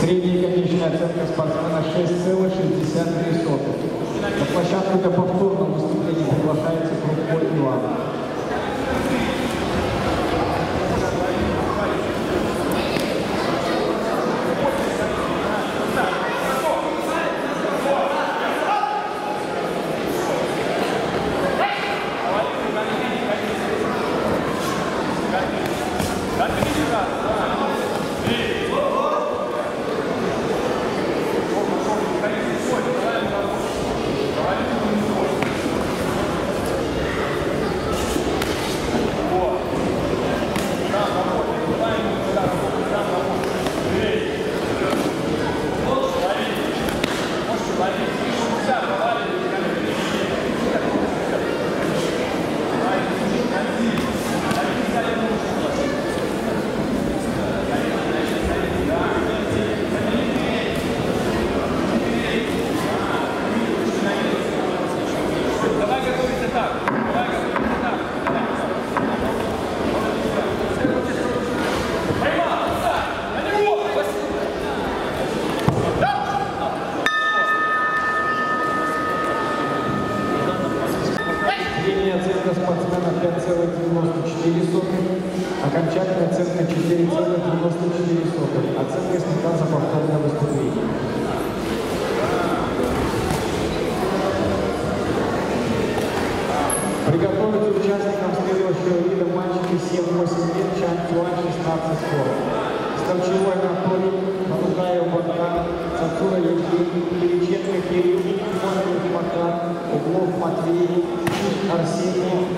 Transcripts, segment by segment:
Средняя конечная оценка спортсмена 6,63. На площадку для повторного выступления приглашается Крупко Иван. Средняя Окончательная оценка 4,94. Оценка снята за повторное выступление. Приготовиться участникам следующего вида мальчики 7-8 лет, Чан Цуан 16 40. Ставчевой Анатолий, Манукаев Богдан, Цацура Евгений, Кириченко Кирилл, Кононов Макар, Углов Матвей, Арсений,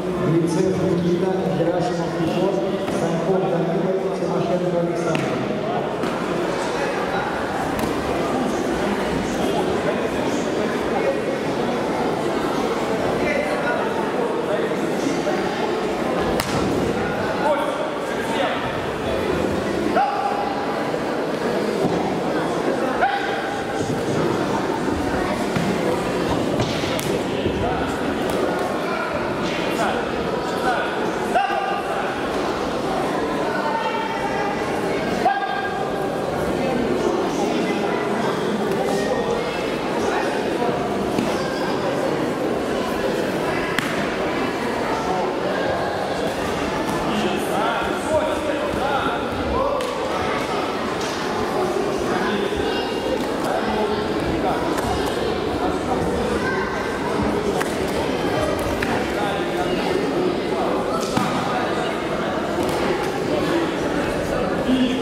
Yeah.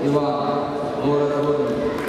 希望我们的。